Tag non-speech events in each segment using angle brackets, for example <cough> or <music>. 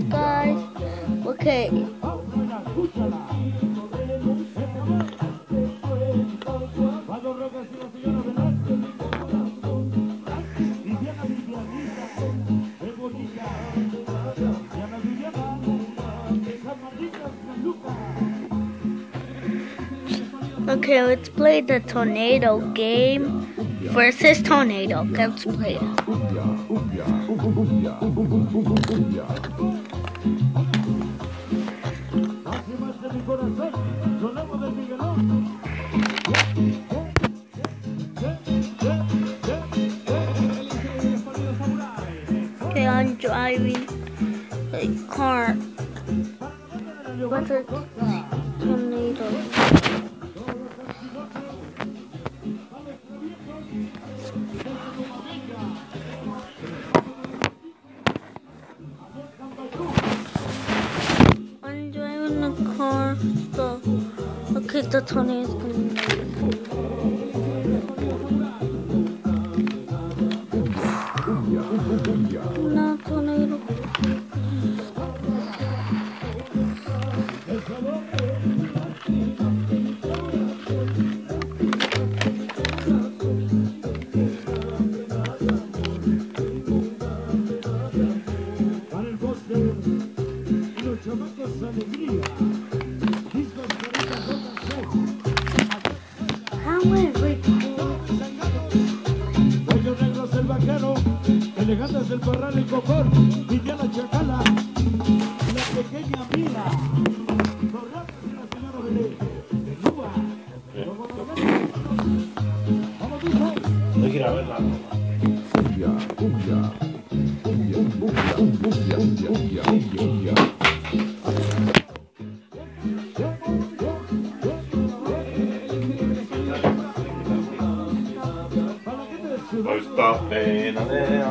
guys. Okay. Okay, let's play the tornado game versus tornado. Let's play it. the Tony's. Elegantes el corral y cocor, Viviana Chacala, la pequeña Mila, Corrales y la señora Belén, de Cuba. Vamos, hijo. Hay que ir a verla. Esta pena de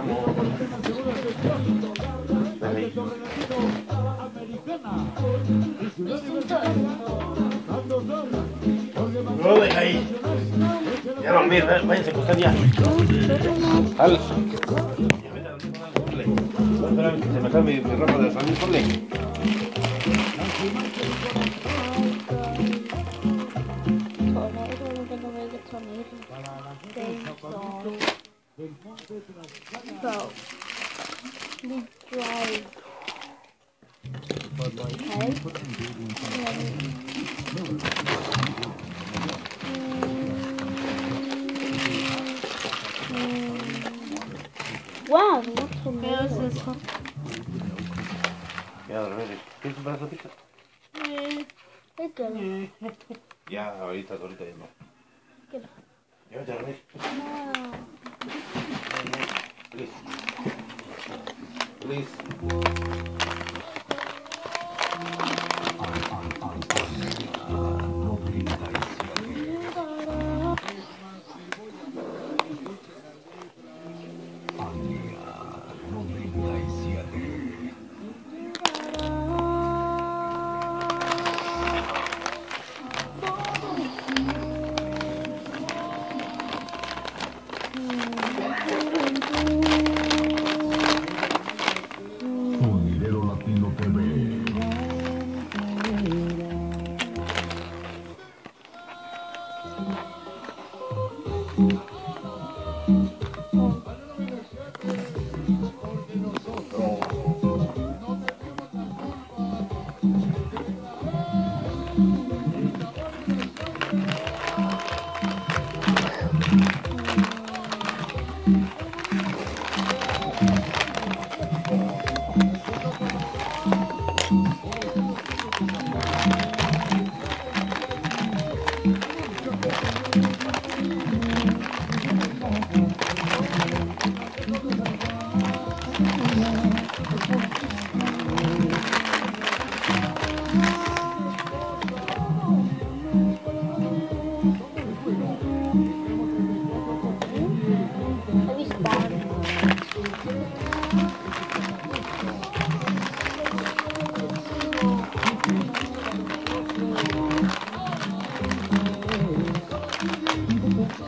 No deja ahí. Ya dormir, váyanse a ya. Al. Se me cae mi, ropa de ponle. Wow, what's the matter? Ya good. <laughs> Ya, ahorita, ahorita ya no. Good. Ya vete on you. Thank you. Pisa.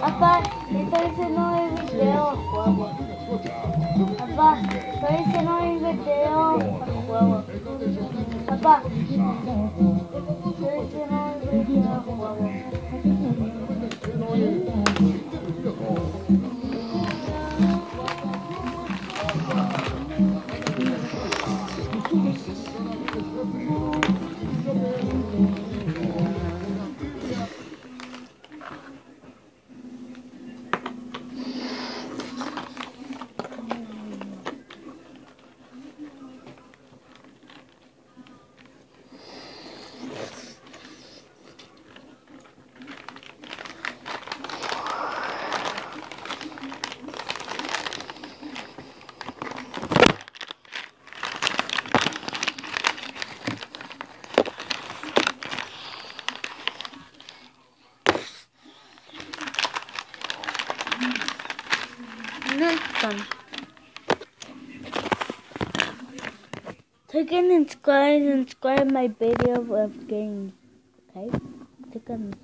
Papá, então você não inverteu a forma. Papá, então você não inverteu a forma. Papá, então você não inverteu a forma. Yes. Another one. Click and subscribe and subscribe my video of games. Okay? Click on